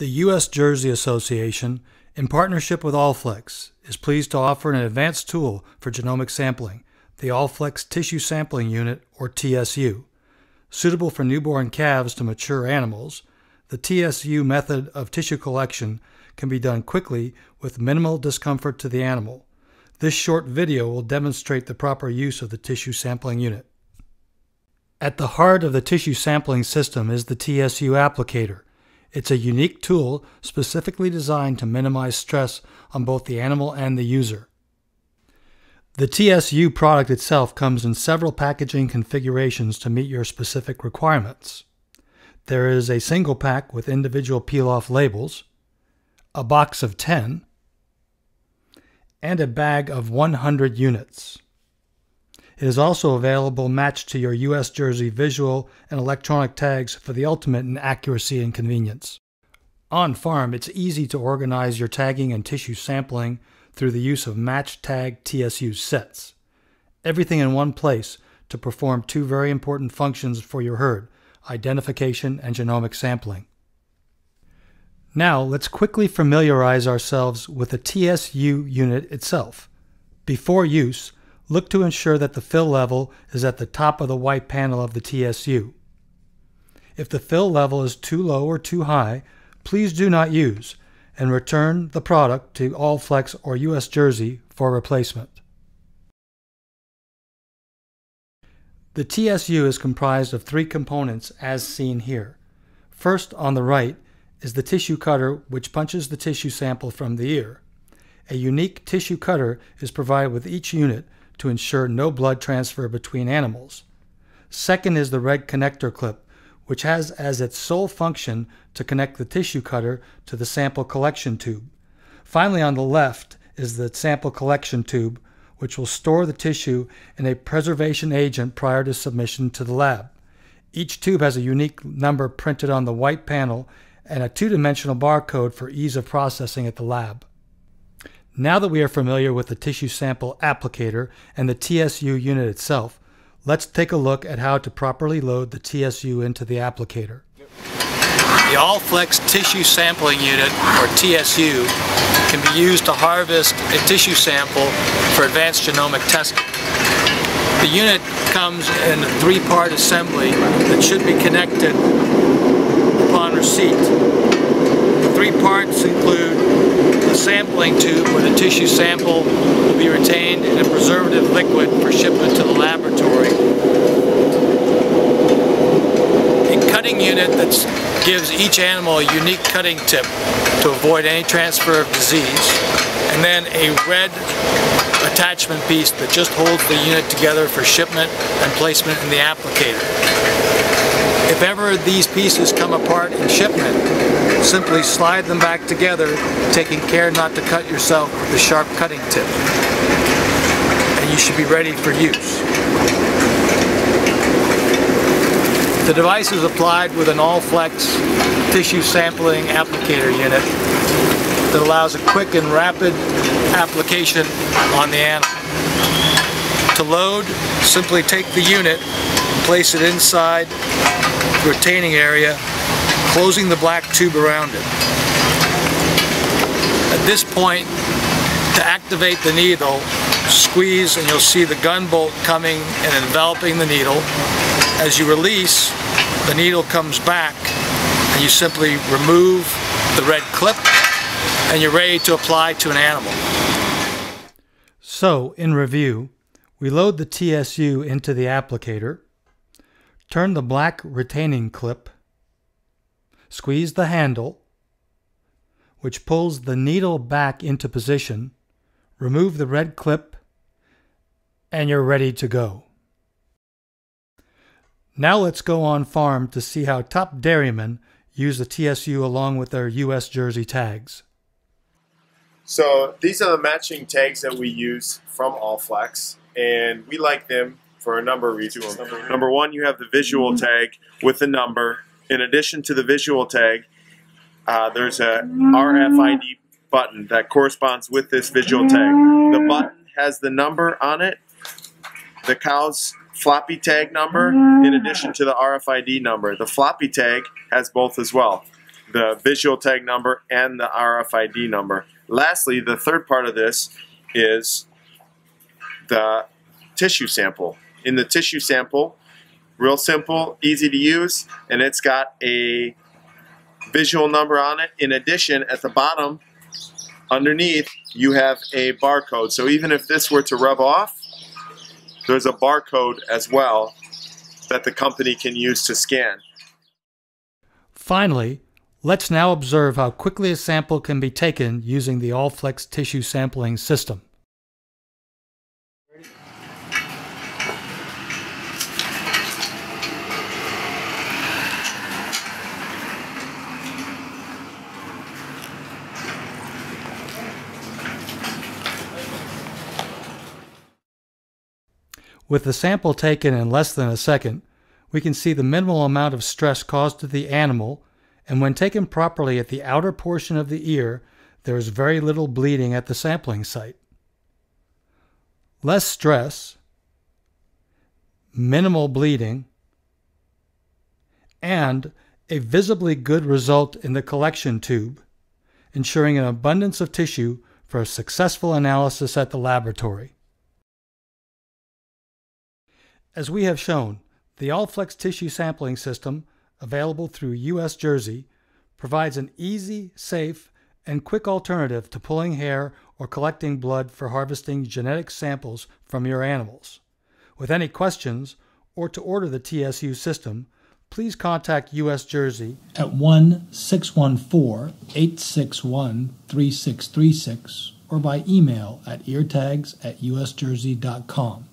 The U.S. Jersey Association, in partnership with Allflex, is pleased to offer an advanced tool for genomic sampling, the Allflex Tissue Sampling Unit, or TSU. Suitable for newborn calves to mature animals, the TSU method of tissue collection can be done quickly with minimal discomfort to the animal. This short video will demonstrate the proper use of the tissue sampling unit. At the heart of the tissue sampling system is the TSU applicator, it's a unique tool specifically designed to minimize stress on both the animal and the user. The TSU product itself comes in several packaging configurations to meet your specific requirements. There is a single pack with individual peel-off labels, a box of 10, and a bag of 100 units. It is also available matched to your U.S. Jersey visual and electronic tags for the ultimate in accuracy and convenience. On farm, it's easy to organize your tagging and tissue sampling through the use of match tag TSU sets. Everything in one place to perform two very important functions for your herd identification and genomic sampling. Now, let's quickly familiarize ourselves with the TSU unit itself. Before use, look to ensure that the fill level is at the top of the white panel of the TSU. If the fill level is too low or too high, please do not use and return the product to Allflex or US Jersey for replacement. The TSU is comprised of three components as seen here. First on the right is the tissue cutter which punches the tissue sample from the ear. A unique tissue cutter is provided with each unit to ensure no blood transfer between animals. Second is the red connector clip, which has as its sole function to connect the tissue cutter to the sample collection tube. Finally, on the left is the sample collection tube, which will store the tissue in a preservation agent prior to submission to the lab. Each tube has a unique number printed on the white panel and a two dimensional barcode for ease of processing at the lab. Now that we are familiar with the tissue sample applicator and the TSU unit itself, let's take a look at how to properly load the TSU into the applicator. The Allflex Tissue Sampling Unit, or TSU, can be used to harvest a tissue sample for advanced genomic testing. The unit comes in a three-part assembly that should be connected upon receipt. Three parts include the sampling tube where the tissue sample will be retained in a preservative liquid for shipment to the laboratory. A cutting unit that gives each animal a unique cutting tip to avoid any transfer of disease. And then a red attachment piece that just holds the unit together for shipment and placement in the applicator. If ever these pieces come apart in shipment, simply slide them back together, taking care not to cut yourself with the sharp cutting tip. And you should be ready for use. The device is applied with an Allflex tissue sampling applicator unit that allows a quick and rapid application on the animal. To load, simply take the unit place it inside the retaining area, closing the black tube around it. At this point, to activate the needle, squeeze and you'll see the gun bolt coming and enveloping the needle. As you release, the needle comes back and you simply remove the red clip and you're ready to apply to an animal. So, in review, we load the TSU into the applicator, Turn the black retaining clip, squeeze the handle, which pulls the needle back into position, remove the red clip, and you're ready to go. Now let's go on farm to see how top dairymen use the TSU along with their US Jersey tags. So these are the matching tags that we use from Allflex, and we like them for a number of reasons. Number one, you have the visual tag with the number. In addition to the visual tag, uh, there's a RFID button that corresponds with this visual tag. The button has the number on it, the cow's floppy tag number, in addition to the RFID number. The floppy tag has both as well. the visual tag number and the RFID number. Lastly, the third part of this is the tissue sample. In the tissue sample, real simple, easy to use, and it's got a visual number on it. In addition, at the bottom, underneath, you have a barcode. So even if this were to rub off, there's a barcode as well that the company can use to scan. Finally, let's now observe how quickly a sample can be taken using the Allflex tissue sampling system. With the sample taken in less than a second, we can see the minimal amount of stress caused to the animal, and when taken properly at the outer portion of the ear, there is very little bleeding at the sampling site. Less stress, minimal bleeding, and a visibly good result in the collection tube, ensuring an abundance of tissue for a successful analysis at the laboratory. As we have shown, the Allflex tissue sampling system, available through US Jersey, provides an easy, safe, and quick alternative to pulling hair or collecting blood for harvesting genetic samples from your animals. With any questions or to order the TSU system, please contact US Jersey at 1 614 861 3636 or by email at eartags at usjersey.com.